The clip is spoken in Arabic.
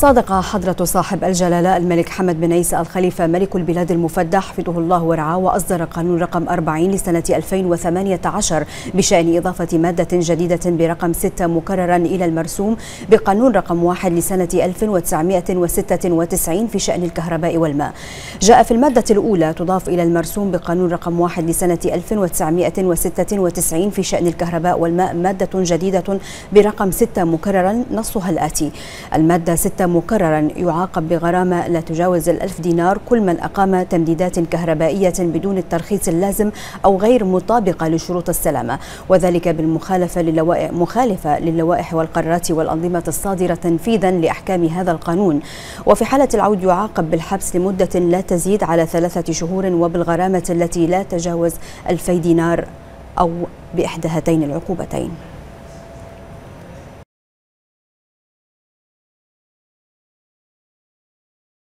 صادق حضرة صاحب الجلالة الملك حمد بن عيسى الخليفة ملك البلاد المفدى حفظه الله ورعاه وأصدر قانون رقم 40 لسنة 2018 بشأن إضافة مادة جديدة برقم 6 مكررا إلى المرسوم بقانون رقم 1 لسنة 1996 في شأن الكهرباء والماء. جاء في المادة الأولى تضاف إلى المرسوم بقانون رقم 1 لسنة 1996 في شأن الكهرباء والماء مادة جديدة برقم 6 مكررا نصها الآتي. المادة 6 مكررا يعاقب بغرامة لا تجاوز الألف دينار كل من أقام تمديدات كهربائية بدون الترخيص اللازم أو غير مطابقة لشروط السلامة وذلك بالمخالفة للوائح مخالفة للوائح والقرارات والأنظمة الصادرة تنفيذا لأحكام هذا القانون. وفي حالة العود يعاقب بالحبس لمدة لا تزيد على ثلاثة شهور وبالغرامة التي لا تجاوز ألفي دينار أو بإحدى هاتين العقوبتين.